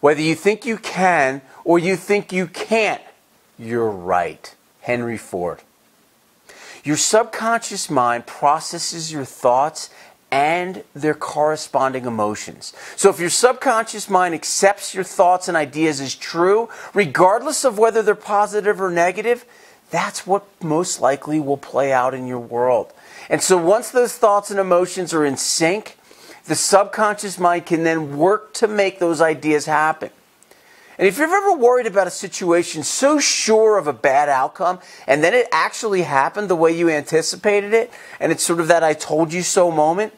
Whether you think you can or you think you can't, you're right. Henry Ford. Your subconscious mind processes your thoughts and their corresponding emotions. So if your subconscious mind accepts your thoughts and ideas as true, regardless of whether they're positive or negative, that's what most likely will play out in your world. And so once those thoughts and emotions are in sync, the subconscious mind can then work to make those ideas happen. And if you've ever worried about a situation so sure of a bad outcome, and then it actually happened the way you anticipated it, and it's sort of that I told you so moment,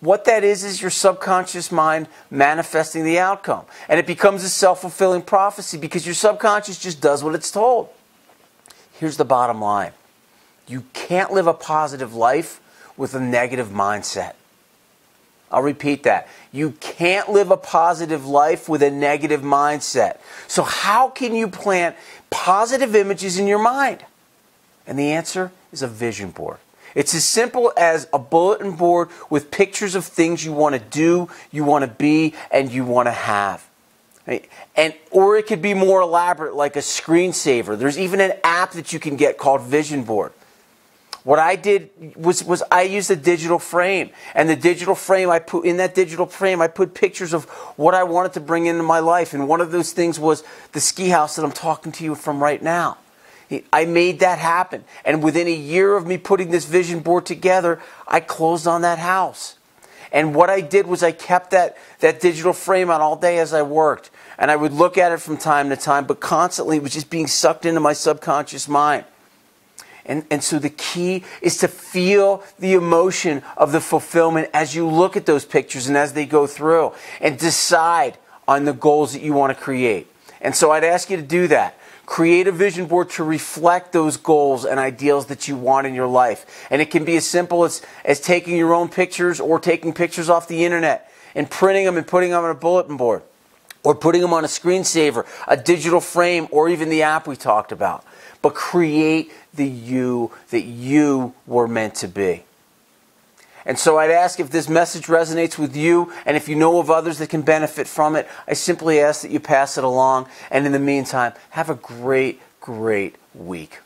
what that is is your subconscious mind manifesting the outcome. And it becomes a self fulfilling prophecy because your subconscious just does what it's told. Here's the bottom line you can't live a positive life with a negative mindset. I'll repeat that. You can't live a positive life with a negative mindset. So, how can you plant positive images in your mind? And the answer is a vision board. It's as simple as a bulletin board with pictures of things you want to do, you want to be, and you want to have. And or it could be more elaborate like a screensaver. There's even an app that you can get called Vision Board. What I did was, was I used a digital frame. And the digital frame, I put in that digital frame, I put pictures of what I wanted to bring into my life. And one of those things was the ski house that I'm talking to you from right now. I made that happen. And within a year of me putting this vision board together, I closed on that house. And what I did was I kept that, that digital frame on all day as I worked. And I would look at it from time to time, but constantly it was just being sucked into my subconscious mind. And, and so the key is to feel the emotion of the fulfillment as you look at those pictures and as they go through and decide on the goals that you want to create. And so I'd ask you to do that. Create a vision board to reflect those goals and ideals that you want in your life. And it can be as simple as, as taking your own pictures or taking pictures off the internet and printing them and putting them on a bulletin board or putting them on a screensaver, a digital frame, or even the app we talked about but create the you that you were meant to be. And so I'd ask if this message resonates with you and if you know of others that can benefit from it, I simply ask that you pass it along. And in the meantime, have a great, great week.